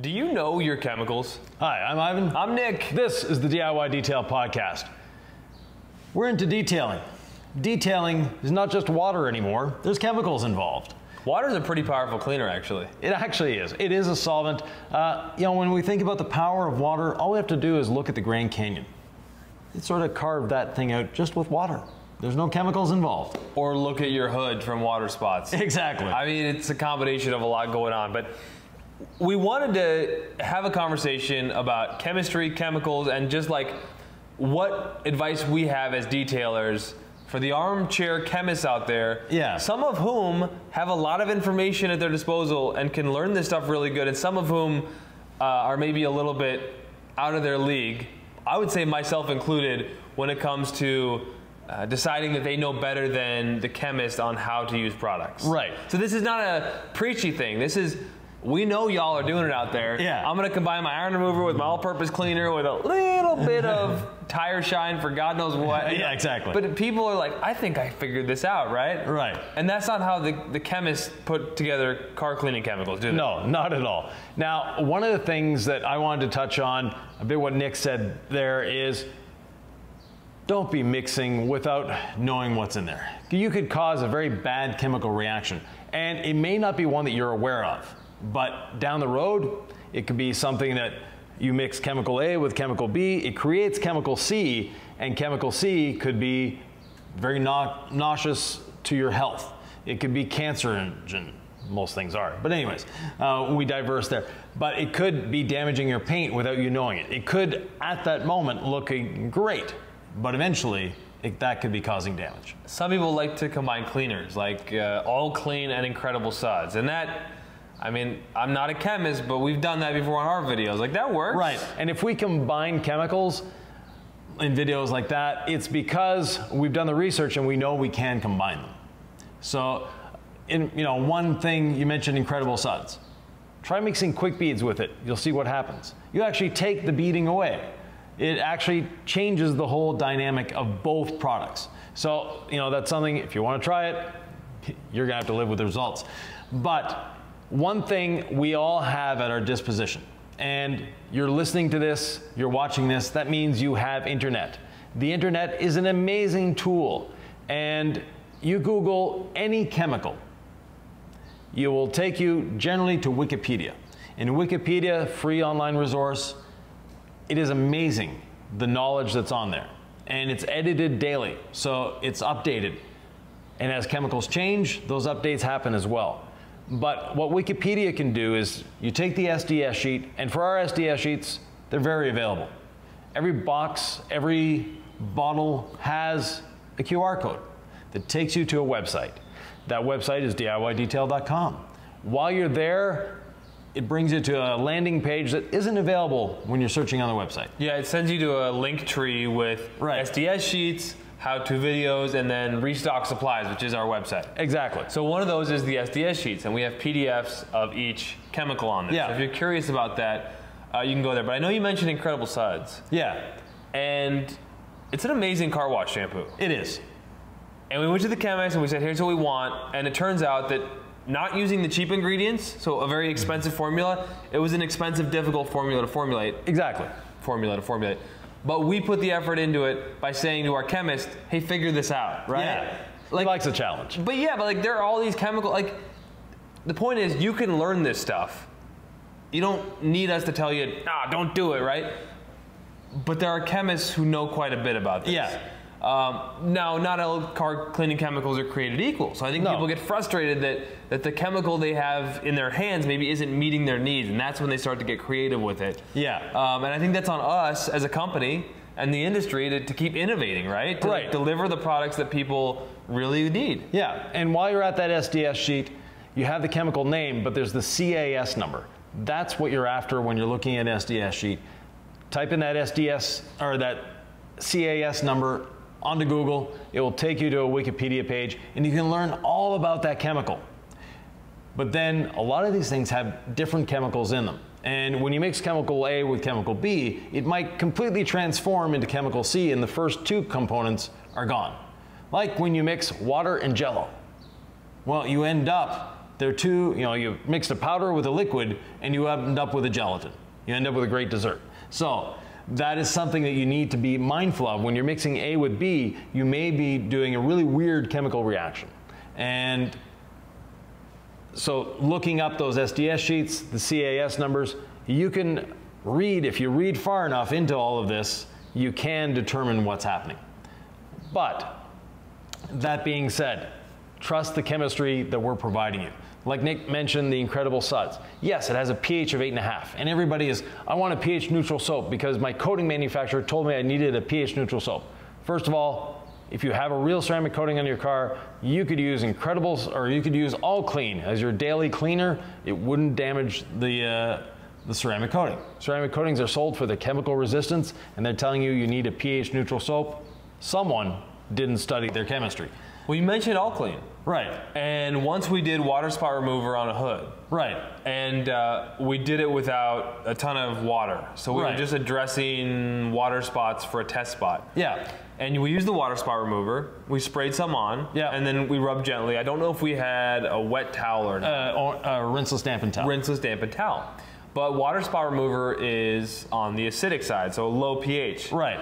Do you know your chemicals? Hi, I'm Yvan. I'm Nick. This is the DIY Detail Podcast. We're into detailing. Detailing is not just water anymore, there's chemicals involved. Water is a pretty powerful cleaner, actually. It actually is. It is a solvent. Uh, you know, when we think about the power of water, all we have to do is look at the Grand Canyon. It sort of carved that thing out just with water. There's no chemicals involved. Or look at your hood from water spots. Exactly. I mean, it's a combination of a lot going on, but we wanted to have a conversation about chemistry, chemicals, and just like what advice we have as detailers for the armchair chemists out there. Yeah. Some of whom have a lot of information at their disposal and can learn this stuff really good, and some of whom uh, are maybe a little bit out of their league. I would say myself included when it comes to uh, deciding that they know better than the chemist on how to use products. Right. So this is not a preachy thing. This is we know y'all are doing it out there. Yeah. I'm gonna combine my iron remover with my all-purpose cleaner with a little bit of tire shine for God knows what. Yeah, exactly. But people are like, I think I figured this out, right? Right. And that's not how the, the chemists put together car cleaning chemicals, do they? No, not at all. Now, one of the things that I wanted to touch on, a bit what Nick said there is don't be mixing without knowing what's in there. You could cause a very bad chemical reaction, and it may not be one that you're aware of, but down the road, it could be something that you mix chemical A with chemical B, it creates chemical C, and chemical C could be very nau- nauseous to your health. It could be cancerogen. Most things are. But, anyways, uh, we diverse there. But it could be damaging your paint without you knowing it. It could, at that moment, looking great, but eventually, it, that could be causing damage. Some people like to combine cleaners, like uh, all clean and incredible suds. And that, I mean, I'm not a chemist, but we've done that before on our videos. Like, that works. Right. And if we combine chemicals in videos like that, it's because we've done the research and we know we can combine them. So, in you know, one thing you mentioned incredible suds. Try mixing quick beads with it. You'll see what happens. You actually take the beading away. It actually changes the whole dynamic of both products. So, you know, that's something if you want to try it, you're going to have to live with the results. But one thing we all have at our disposition and you're listening to this, you're watching this, that means you have internet. The internet is an amazing tool, and you Google any chemical, you will take you generally to Wikipedia. In Wikipedia, free online resource, it is amazing the knowledge that's on there. And it's edited daily, so it's updated. And as chemicals change, those updates happen as well. But what Wikipedia can do is you take the SDS sheet, and for our SDS sheets, they're very available. Every box, every bottle has a QR code that takes you to a website. That website is DIYdetail.com. While you're there, it brings you to a landing page that isn't available when you're searching on the website. Yeah, it sends you to a link tree with Right. SDS sheets, how-to videos, and then restock supplies, which is our website. Exactly. So one of those is the SDS sheets, and we have PDFs of each chemical on there. Yeah. So if you're curious about that, uh, you can go there. But I know you mentioned Incredible Suds, yeah, and it's an amazing car wash shampoo. it is. And we went to the chemist and we said, here's what we want. And it turns out that not using the cheap ingredients, so a very expensive formula, it was an expensive, difficult formula to formulate. Exactly. Formula to formulate. But we put the effort into it by saying to our chemist, hey, figure this out, right? Yeah. he likes a challenge. But yeah, but like there are all these chemical like the point is you can learn this stuff. You don't need us to tell you, ah, don't do it, right? But there are chemists who know quite a bit about this. Yeah. Um, now, not all car cleaning chemicals are created equal. So I think No. people get frustrated that, that the chemical they have in their hands maybe isn't meeting their needs, and that's when they start to get creative with it. Yeah. Um, and I think that's on us as a company and the industry to, to keep innovating, right? To Right. deliver the products that people really need. Yeah, and while you're at that SDS sheet, you have the chemical name, but there's the CAS number. That's what you're after when you're looking at an SDS sheet. Type in that SDS or that CAS number onto Google. It will take you to a Wikipedia page, and you can learn all about that chemical. But then a lot of these things have different chemicals in them. And when you mix chemical A with chemical B, it might completely transform into chemical C, and the first two components are gone. Like when you mix water and jello. Well, you end up They're two, you know, you mixed a powder with a liquid and you end up with a gelatin. You end up with a great dessert. So that is something that you need to be mindful of. When you're mixing A with B, you may be doing a really weird chemical reaction. And so looking up those SDS sheets, the CAS numbers, you can read, if you read far enough into all of this, you can determine what's happening. But that being said, trust the chemistry that we're providing you. Like Nick mentioned, the incredible suds. Yes, it has a pH of 8.5, and everybody is, I want a pH neutral soap because my coating manufacturer told me I needed a pH neutral soap. First of all, if you have a real ceramic coating on your car, you could use Incredibles or you could use All Clean as your daily cleaner. It wouldn't damage the, uh, the ceramic coating. Ceramic coatings are sold for the chemical resistance, and they're telling you you need a pH neutral soap. Someone didn't study their chemistry. Well, you mentioned All Clean. Right. And once we did water spot remover on a hood. Right. And uh, we did it without a ton of water. So we Right. were just addressing water spots for a test spot. Yeah. And we used the water spot remover. We sprayed some on. Yeah. And then we rubbed gently. I don't know if we had a wet towel or not. Uh, or, uh, rinseless dampened towel. rinseless dampened towel. But water spot remover is on the acidic side, so low pH. Right.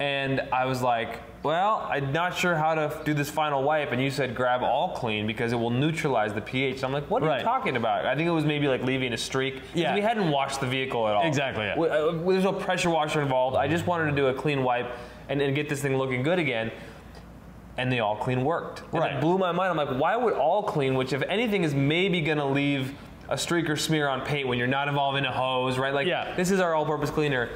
And I was like, well, I'm not sure how to do this final wipe. And you said grab all clean because it will neutralize the pH. I'm like, what are Right. you talking about? I think it was maybe like leaving a streak. Yeah. We hadn't washed the vehicle at all. Exactly, yeah. We- uh, There's no pressure washer involved. I just wanted to do a clean wipe and, and get this thing looking good again. And the all clean worked. And Right. It blew my mind. I'm like, why would all clean, which if anything is maybe going to leave a streak or smear on paint when you're not involving a hose, right? Like, Yeah. this is our all purpose cleaner.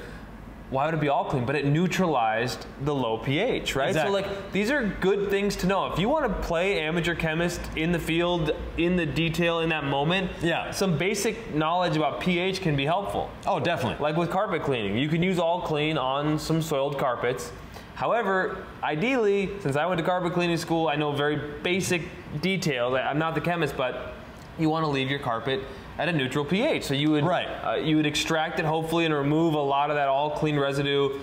Why would it be all clean? But it neutralized the low pH, right? Exactly. So, like, these are good things to know. If you want to play amateur chemist in the field, in the detail, in that moment, Yeah. some basic knowledge about pH can be helpful. Oh, definitely. Like with carpet cleaning, you can use all clean on some soiled carpets. However, ideally, since I went to carpet cleaning school, I know very basic detail. I'm not the chemist, but you want to leave your carpet at a neutral pH. So you would Right. uh, you would extract it hopefully and remove a lot of that all clean residue,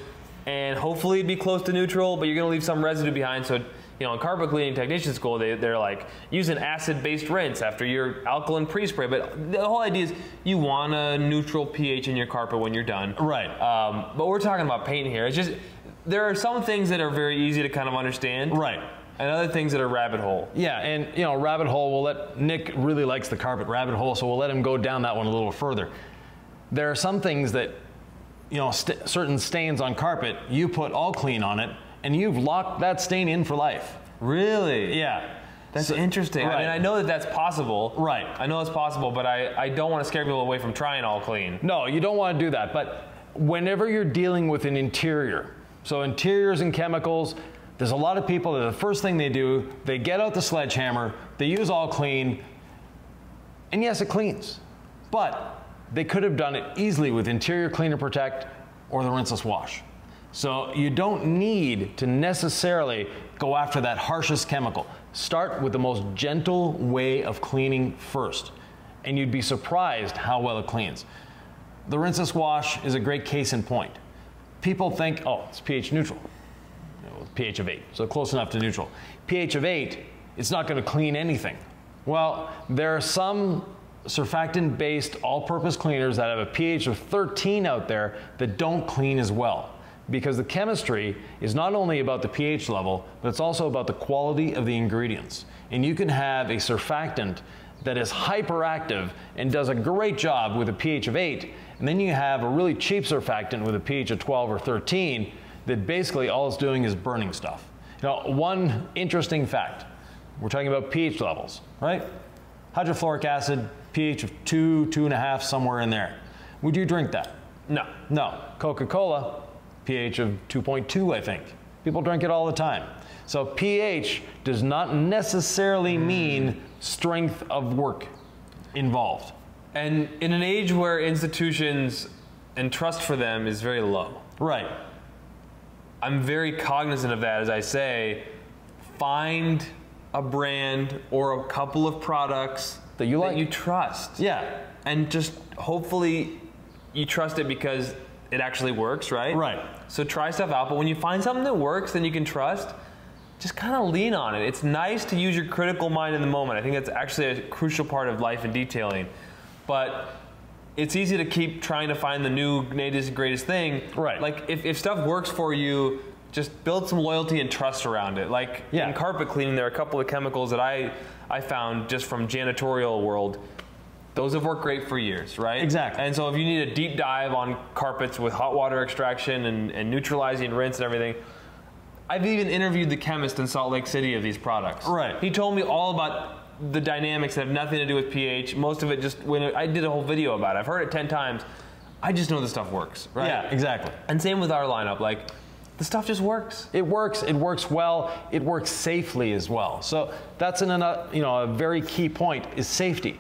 and hopefully it'd be close to neutral. But you're going to leave some residue behind. So you know, in carpet cleaning technician school, they, they're like use an acid-based rinse after your alkaline pre-spray. But the whole idea is you want a neutral pH in your carpet when you're done. Right. Um, but we're talking about paint here. It's just there are some things that are very easy to kind of understand, Right. And other things that are rabbit hole. Yeah, and you know, rabbit hole. We'll let Nick really likes the carpet rabbit hole, so we'll let him go down that one a little further. There are some things that, you know, st- certain stains on carpet. You put all clean on it, and you've locked that stain in for life. Really? Yeah. That's So- interesting. I mean, I know that that's possible. Right. I know it's possible, but I, I don't want to scare people away from trying all clean. No, you don't want to do that. But whenever you're dealing with an interior, so interiors and chemicals, there's a lot of people that the first thing they do, they get out the sledgehammer, they use all clean, and yes, it cleans. But they could have done it easily with Interior Cleaner Protect or the rinseless wash. So you don't need to necessarily go after that harshest chemical. Start with the most gentle way of cleaning first, and you'd be surprised how well it cleans. The rinseless wash is a great case in point. People think, oh, it's pH neutral, pH of 8, so close enough to neutral. pH of 8, it's not going to clean anything. Well, there are some surfactant based all purpose cleaners that have a pH of 13 out there that don't clean as well. Because the chemistry is not only about the pH level, but it's also about the quality of the ingredients. And you can have a surfactant that is hyperactive and does a great job with a pH of 8, and then you have a really cheap surfactant with a pH of 12 or 13 that basically all it's doing is burning stuff. Now, one interesting fact we're talking about pH levels, right? Hydrofluoric acid, pH of 2, 2.5, somewhere in there. Would you drink that? No. No. Coca Cola, pH of 2.2, I think. People drink it all the time. So pH does not necessarily hmm. mean strength of work involved. And in an age where institutions and trust for them is very low, Right. I'm very cognizant of that as I say, find a brand or a couple of products That you like. you trust. Yeah. And just hopefully you trust it because it actually works, right? Right. So try stuff out, but when you find something that works then you can trust, just kind of lean on it. It's nice to use your critical mind in the moment. I think that's actually a crucial part of life and detailing. But it's easy to keep trying to find the new latest greatest thing. Right. Like if, if stuff works for you, just build some loyalty and trust around it. Like Yeah. in carpet cleaning, there are a couple of chemicals that I I found just from janitorial world. Those have worked great for years, right? Exactly. And so if you need a deep dive on carpets with hot water extraction and, and neutralizing rinse and everything, I've even interviewed the chemist in Salt Lake City of these products. Right. He told me all about the dynamics that have nothing to do with pH. Most of it just when I did a whole video about it. I've heard it ten times. I just know this stuff works, right? Yeah, exactly. And same with our lineup. Like the stuff just works. It works. It works well. It works safely as well. So that's an, ano- uh, you know a very key point is safety.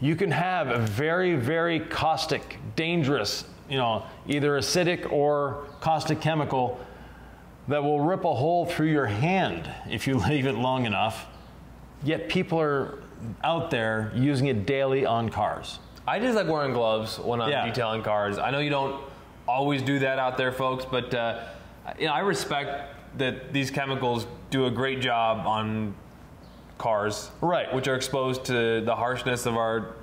You can have a very very caustic, dangerous, you know, either acidic or caustic chemical that will rip a hole through your hand if you leave it long enough. Yet people are out there using it daily on cars. I just like wearing gloves when I'm Yeah. detailing cars. I know you don't always do that out there, folks, but uh, you know, I respect that these chemicals do a great job on cars, Right. Which are exposed to the harshness of our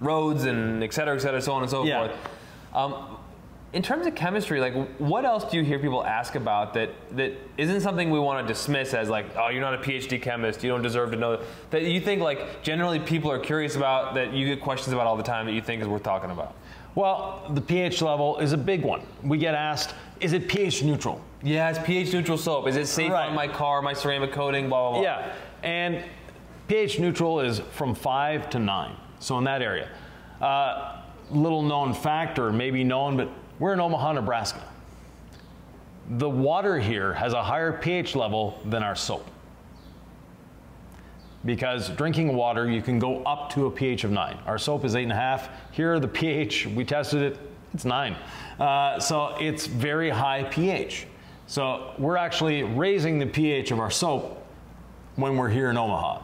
roads and et cetera, et cetera, so on and so Yeah. forth. Um, in terms of chemistry, like what else do you hear people ask about that that isn't something we want to dismiss as like, oh, you're not a PhD chemist, you don't deserve to know that you think like generally people are curious about that you get questions about all the time that you think is worth talking about. Well, the pH level is a big one. We get asked, is it pH neutral? Yeah, it's pH neutral soap. Is it safe Right. on my car, my ceramic coating, blah blah blah. Yeah, and pH neutral is from five to nine, so in that area. Uh, little known factor, maybe known, but we're in Omaha, Nebraska. The water here has a higher pH level than our soap. Because drinking water, you can go up to a pH of nine. Our soap is eight and a half. Here, the pH, we tested it, it's nine. Uh, so it's very high pH. So we're actually raising the pH of our soap when we're here in Omaha.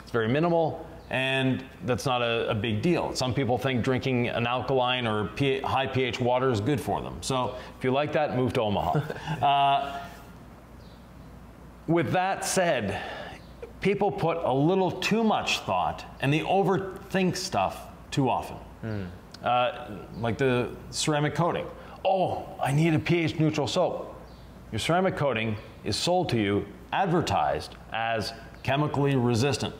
It's very minimal, and that's not a, a big deal. Some people think drinking an alkaline or P- high pH water is good for them. So if you like that, move to Omaha. uh, with that said, people put a little too much thought and they overthink stuff too often. Uh, like the ceramic coating. Oh, I need a pH neutral soap. Your ceramic coating is sold to you, advertised as chemically resistant.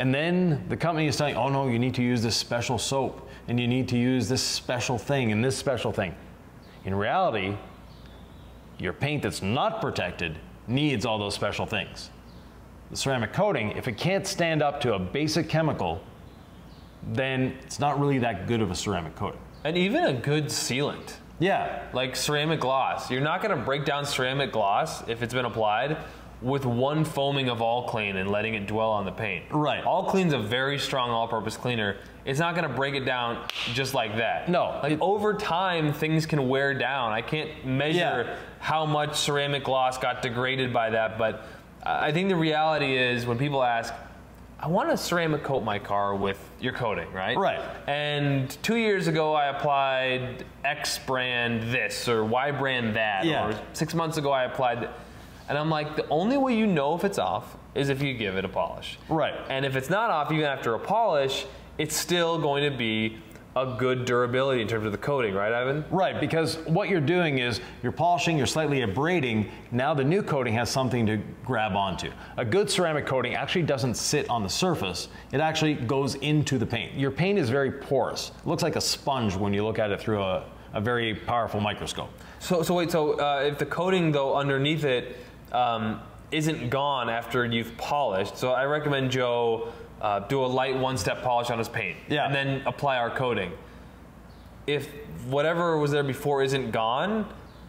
And then the company is telling, oh no, you need to use this special soap and you need to use this special thing and this special thing. In reality, your paint that's not protected needs all those special things. The ceramic coating, if it can't stand up to a basic chemical, then it's not really that good of a ceramic coating. And even a good sealant. Yeah, like ceramic gloss. You're not going to break down ceramic gloss if it's been applied with one foaming of all clean and letting it dwell on the paint. Right. All clean's a very strong all-purpose cleaner. It's not going to break it down just like that. No, Like it- over time, things can wear down. I can't measure Yeah. how much ceramic gloss got degraded by that, but I think the reality is when people ask, I want to ceramic coat my car with your coating, right? Right. And two years ago, I applied X brand this or Y brand that. Yeah. Or six months ago, I applied. And I'm like, the only way you know if it's off is if you give it a polish. Right. And if it's not off, even after a polish, it's still going to be a good durability in terms of the coating, right, Yvan? Right, because what you're doing is you're polishing, you're slightly abrading. Now the new coating has something to grab onto. A good ceramic coating actually doesn't sit on the surface, it actually goes into the paint. Your paint is very porous. It looks like a sponge when you look at it through a, a very powerful microscope. So, so wait, so uh, if the coating though underneath it um, isn't gone after you've polished, so I recommend Joe uh, do a light one-step polish on his paint, Yeah. and then apply our coating. If whatever was there before isn't gone,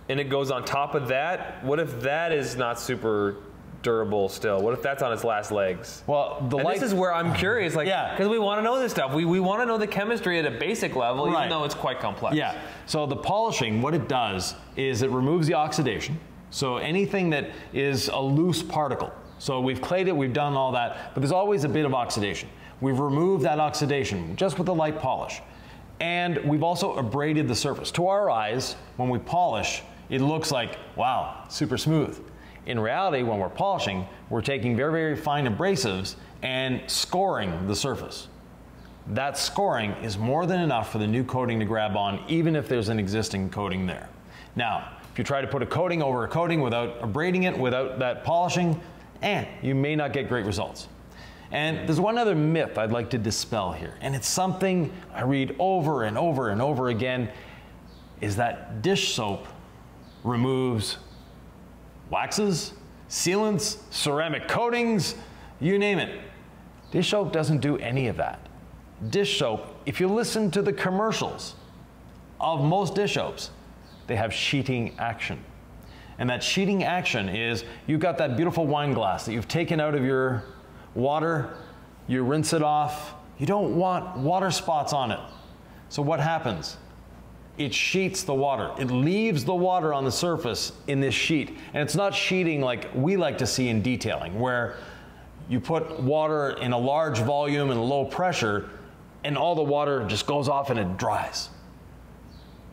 and it goes on top of that, what if that is not super durable still? What if that's on its last legs? Well, the light this is where I'm curious, like, Yeah. because we want to know this stuff. We, we want to know the chemistry at a basic level, Right. even though it's quite complex. Yeah. So the polishing, what it does is it removes the oxidation. So anything that is a loose particle. So we've clayed it, we've done all that, but there's always a bit of oxidation. We've removed that oxidation just with a light polish. And we've also abraded the surface. To our eyes, when we polish, it looks like, wow, super smooth. In reality, when we're polishing, we're taking very, very fine abrasives and scoring the surface. That scoring is more than enough for the new coating to grab on, even if there's an existing coating there. Now, you try to put a coating over a coating without abrading it, without that polishing, and you may not get great results. And there's one other myth I'd like to dispel here, and it's something I read over and over and over again, is that dish soap removes waxes, sealants, ceramic coatings, you name it. Dish soap doesn't do any of that. Dish soap, if you listen to the commercials of most dish soaps, they have sheeting action. And that sheeting action is you've got that beautiful wine glass that you've taken out of your water, you rinse it off. You don't want water spots on it. So what happens? It sheets the water. It leaves the water on the surface in this sheet. And it's not sheeting like we like to see in detailing, where you put water in a large volume and low pressure, and all the water just goes off and it dries.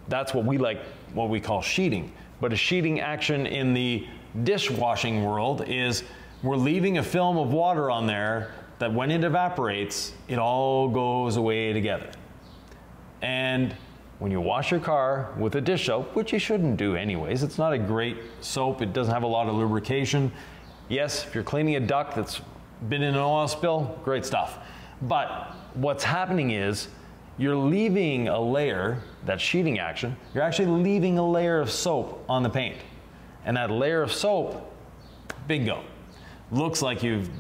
That's what we like, what we call sheeting. But a sheeting action in the dishwashing world is we're leaving a film of water on there that when it evaporates, it all goes away together. And when you wash your car with a dish soap, which you shouldn't do anyways, it's not a great soap, it doesn't have a lot of lubrication. Yes, if you're cleaning a duck that's been in an oil spill, great stuff. But what's happening is you're leaving a layer, that sheeting action, you're actually leaving a layer of soap on the paint. And that layer of soap, bingo, looks like you've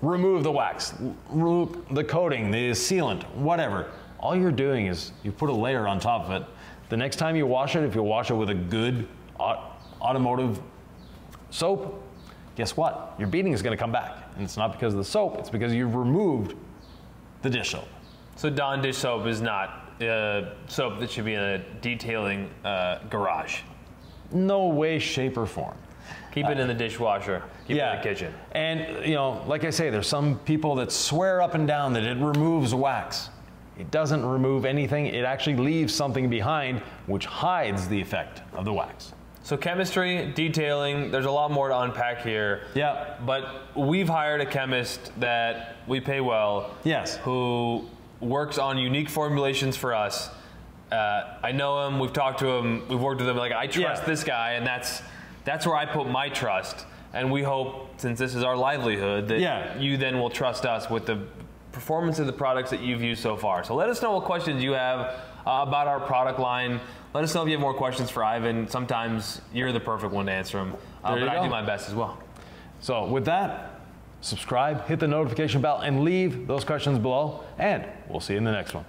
removed the wax, the coating, the sealant, whatever. All you're doing is you put a layer on top of it. The next time you wash it, if you wash it with a good automotive soap, guess what? Your beading is going to come back. And it's not because of the soap, it's because you've removed the dish soap. So Dawn dish soap is not uh, soap that should be in a detailing uh, garage. No way, shape, or form. Keep it in the dishwasher. Keep yeah. it in the kitchen. And you know, like I say, there's some people that swear up and down that it removes wax. It doesn't remove anything. It actually leaves something behind which hides the effect of the wax. So chemistry, detailing, there's a lot more to unpack here. Yeah. But we've hired a chemist that we pay well. Yes. Who works on unique formulations for us. Uh, I know him. We've talked to him. We've worked with him. Like I trust yeah. this guy, and that's that's where I put my trust. And we hope, since this is our livelihood, that yeah. you then will trust us with the performance of the products that you've used so far. So let us know what questions you have uh, about our product line. Let us know if you have more questions for Yvan. Sometimes you're the perfect one to answer them, uh, but. I do my best as well. So with that, subscribe, hit the notification bell, and leave those questions below. And we'll see you in the next one.